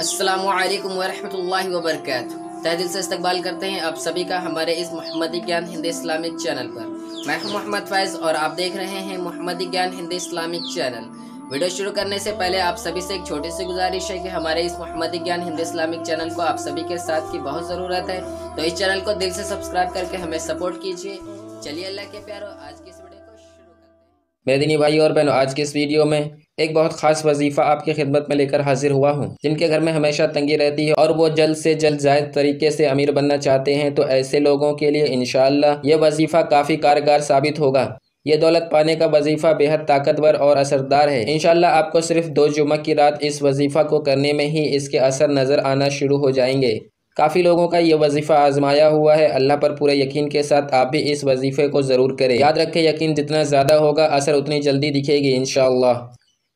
असलकम वरहमल वबरक दिल से इस्तकबाल करते हैं आप सभी का हमारे इस मोहम्मदी ज्ञान हिंदी इस्लामिक चैनल पर। मैं हूँ मोहम्मद फैज़ और आप देख रहे हैं मोहम्मदी ज्ञान हिंदी इस्लामिक चैनल वीडियो शुरू करने से पहले आप सभी से एक छोटी सी गुजारिश है कि हमारे इस मोहम्मदी ज्ञान हिंदी इस्लामिक चैनल को आप सभी के साथ की बहुत ज़रूरत है। तो इस चैनल को दिल से सब्सक्राइब करके हमें सपोर्ट कीजिए। चलिए अल्लाह के प्यारो, आज की इस वीडियो को शुरू करते हैं। मेरे दीनी भाई और बहनों, आज की इस वीडियो में एक बहुत खास वजीफ़ा आपकी खिदमत में लेकर हाजिर हुआ हूँ, जिनके घर में हमेशा तंगी रहती है और वो जल्द से जल्द जायद तरीके से अमीर बनना चाहते हैं तो ऐसे लोगों के लिए इन ये वजीफ़ा काफ़ी कारगर साबित होगा। ये दौलत पाने का वजीफ़ा बेहद ताकतवर और असरदार है। इनशाला आपको सिर्फ़ दो जुमा की रात इस वजीफ़ा को करने में ही इसके असर नज़र आना शुरू हो जाएँगे। काफ़ी लोगों का ये वजीफ़ा आजमाया हुआ है। अल्लाह पर पूरे यकीन के साथ आप भी इस वजीफ़े को ज़रूर करें। याद रखें, यकीन जितना ज़्यादा होगा असर उतनी जल्दी दिखेगी इन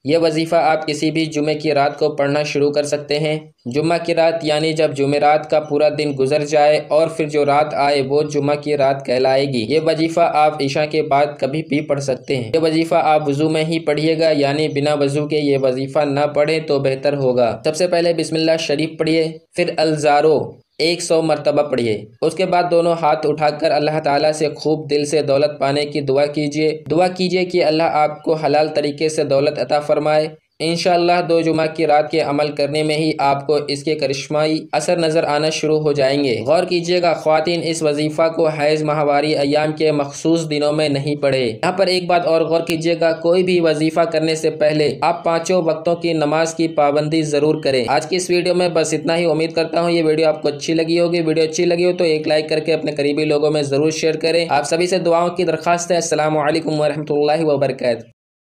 यह वजीफ़ा आप किसी भी जुमे की रात को पढ़ना शुरू कर सकते हैं। जुम्मा की रात यानी जब जुमेरात का पूरा दिन गुजर जाए और फिर जो रात आए वो जुम्मा की रात कहलाएगी। ये वजीफ़ा आप ईशा के बाद कभी भी पढ़ सकते हैं। ये वजीफ़ा आप वज़ू में ही पढ़िएगा, यानी बिना वज़ू के ये वजीफ़ा न पढ़े तो बेहतर होगा। सबसे पहले बिस्मिल्लाह शरीफ पढ़िए, फिर अलजारो। एक सौ मरतबा पढ़िए। उसके बाद दोनों हाथ उठाकर अल्लाह ताला से खूब दिल से दौलत पाने की दुआ कीजिए। दुआ कीजिए कि अल्लाह आपको हलाल तरीके से दौलत अता फरमाए। इन दो जुमा की रात के अमल करने में ही आपको इसके करिश्माई असर नज़र आना शुरू हो जाएँगे। गौर कीजिएगा खातन इस वजीफ़ा को हैज़ माहवारी अयाम के मखसूस दिनों में नहीं पढ़े यहाँ पर एक बात और गौर कीजिएगा, कोई भी वजीफ़ा करने से पहले आप पाँचों वक्तों की नमाज़ की पाबंदी ज़रूर करें। आज की इस वीडियो में बस इतना ही। उम्मीद करता हूँ ये वीडियो आपको अच्छी लगी होगी। वीडियो अच्छी लगी हो तो एक लाइक करके अपने करीबी लोगों में ज़रूर शेयर करें। आप सभी से दुआओं की दरखास्त है। असल वरहमल वर्क